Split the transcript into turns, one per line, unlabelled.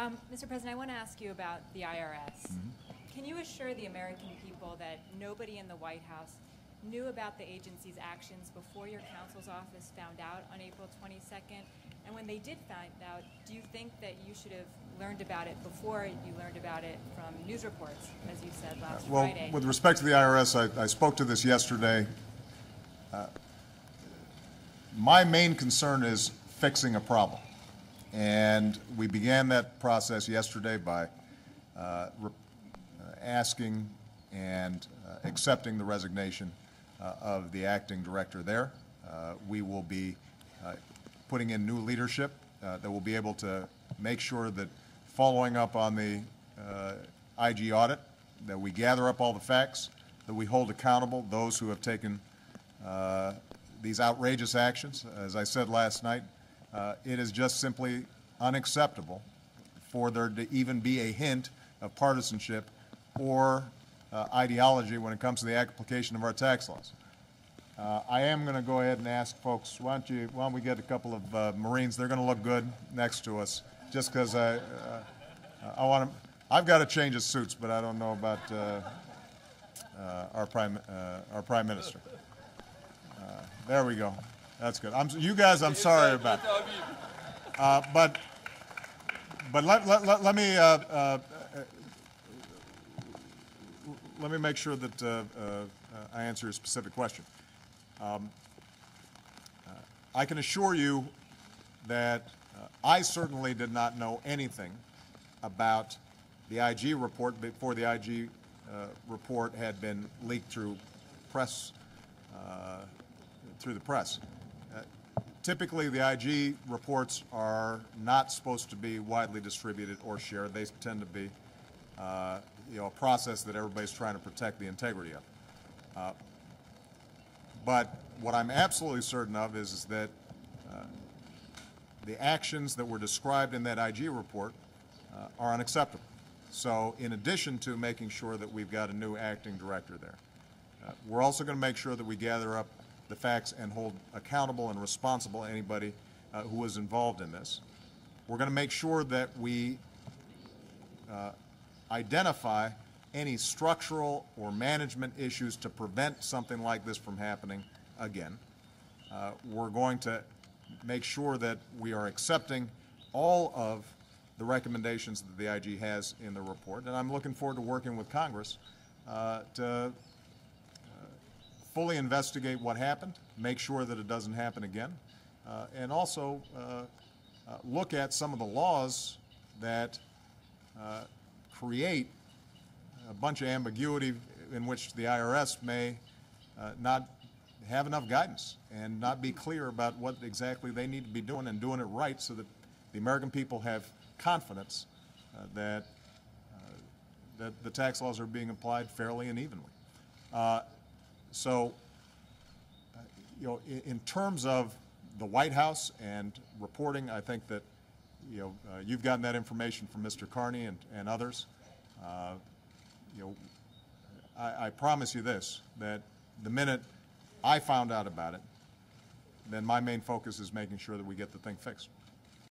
Um, Mr. President, I want to ask you about the IRS. Can you assure the American people that nobody in the White House knew about the agency's actions before your counsel's office found out on April 22nd? And when they did find out, do you think that you should have learned about it before you learned about it from news reports, as you said last
Well,
Friday?
with respect to the IRS, I, I spoke to this yesterday. Uh, My main concern is fixing a problem. And we began that process yesterday by uh, uh, asking and uh, accepting the resignation uh, of the acting director there. Uh, We will be uh, putting in new leadership that will be able to make sure that following up on the IG audit, that we gather up all the facts, that we hold accountable those who have taken these outrageous actions. As I said last night, uh, it is just simply unacceptable for there to even be a hint of partisanship or uh, ideology when it comes to the application of our tax laws. Uh, I am going to go ahead and ask folks, why don't you, why don't we get a couple of uh, Marines? They're going to look good next to us, just because I, uh, I want to, I've got a change of suits, but I don't know about uh, uh, our prime, uh, our prime minister. There we go. That's good. I'm, you guys, I'm sorry about. Uh, But, but let, let, let let me, uh, uh, let me make sure that uh, uh, I answer your specific question. Um, uh, I can assure you that uh, I certainly did not know anything about the IG report before the IG uh, report had been leaked through press, uh, through the press. Typically, the IG reports are not supposed to be widely distributed or shared. They tend to be, uh, you know, a process that everybody's trying to protect the integrity of. Uh, But what I'm absolutely certain of is, is that uh, the actions that were described in that IG report uh, are unacceptable. So in addition to making sure that we've got a new acting director there, uh, we're also going to make sure that we gather up the facts and hold accountable and responsible anybody uh, who was involved in this. We're going to make sure that we uh, identify any structural or management issues to prevent something like this from happening again. Uh, We're going to make sure that we are accepting all of the recommendations that the IG has in the report, and I'm looking forward to working with Congress uh, to fully investigate what happened, make sure that it doesn't happen again, uh, and also uh, uh, look at some of the laws that uh, create a bunch of ambiguity in which the IRS may uh, not have enough guidance and not be clear about what exactly they need to be doing and doing it right so that the American people have confidence that, that the tax laws are being applied fairly and evenly. So, uh, you know, in, in terms of the White House and reporting, I think that, you know, uh, you've gotten that information from Mr. Carney and, and others. Uh, you know, I, I promise you this, that the minute I found out about it, then my main focus is making sure that we get the thing fixed.